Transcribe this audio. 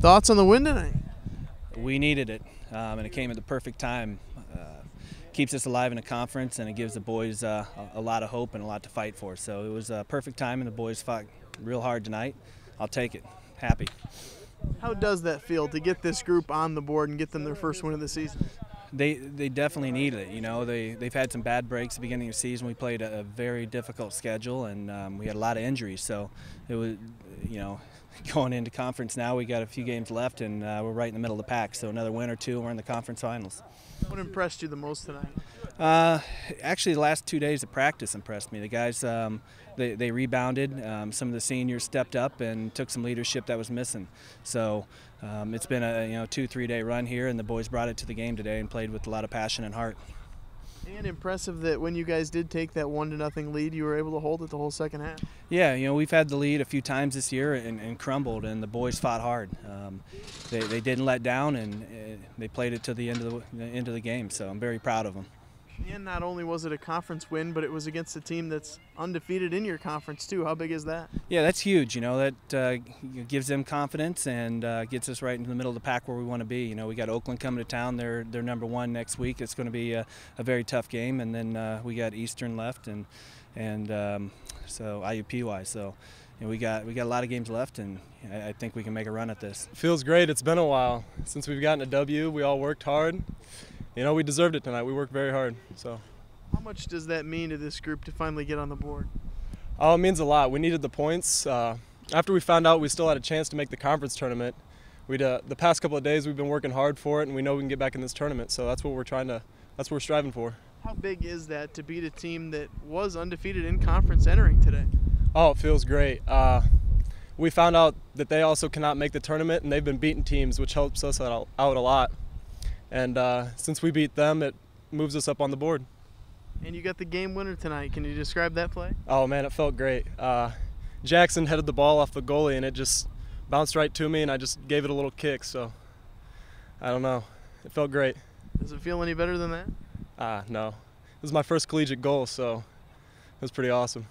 Thoughts on the win tonight? We needed it, um, and it came at the perfect time. Uh, keeps us alive in the conference, and it gives the boys uh, a, a lot of hope and a lot to fight for. So it was a perfect time, and the boys fought real hard tonight. I'll take it. Happy. How does that feel to get this group on the board and get them their first win of the season? They they definitely need it. You know, they they've had some bad breaks at the beginning of the season. We played a, a very difficult schedule, and um, we had a lot of injuries. So it was, you know, going into conference now, we got a few games left, and uh, we're right in the middle of the pack. So another win or two, we're in the conference finals. What impressed you the most tonight? Uh, actually, the last two days of practice impressed me. The guys, um, they, they rebounded. Um, some of the seniors stepped up and took some leadership that was missing. So um, it's been a you know two three day run here, and the boys brought it to the game today and played with a lot of passion and heart. And impressive that when you guys did take that one to nothing lead, you were able to hold it the whole second half. Yeah, you know we've had the lead a few times this year and, and crumbled, and the boys fought hard. Um, they, they didn't let down, and uh, they played it to the end of the, the end of the game. So I'm very proud of them. And not only was it a conference win, but it was against a team that's undefeated in your conference too. How big is that? Yeah, that's huge. You know that uh, gives them confidence and uh, gets us right into the middle of the pack where we want to be. You know, we got Oakland coming to town. They're they're number one next week. It's going to be a, a, very tough game, and then uh, we got Eastern left, and and um, so IUPUI. So. You know, we got we got a lot of games left, and I think we can make a run at this. Feels great. It's been a while since we've gotten a W. We all worked hard you know, we deserved it tonight. We worked very hard. So. How much does that mean to this group to finally get on the board? Oh, it means a lot. We needed the points. Uh, after we found out we still had a chance to make the conference tournament, we uh, the past couple of days we've been working hard for it, and we know we can get back in this tournament. So that's what we're trying to. That's what we're striving for. How big is that to beat a team that was undefeated in conference entering today? Oh, it feels great. Uh, we found out that they also cannot make the tournament, and they've been beating teams, which helps us out, out a lot and uh, since we beat them, it moves us up on the board. And you got the game winner tonight. Can you describe that play? Oh man, it felt great. Uh, Jackson headed the ball off the goalie, and it just bounced right to me, and I just gave it a little kick. So I don't know. It felt great. Does it feel any better than that? Ah, uh, no. It was my first collegiate goal, so it was pretty awesome.